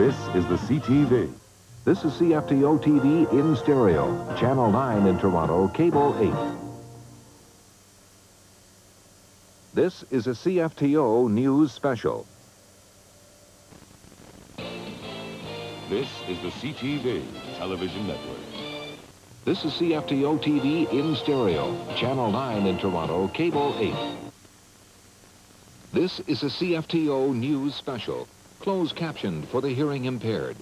This is the CTV. This is CFTO TV in stereo, Channel 9 in Toronto, Cable 8. This is a CFTO News Special. This is the CTV Television Network. This is CFTO TV in stereo, Channel 9 in Toronto, Cable 8. This is a CFTO News Special, closed captioned for the hearing impaired.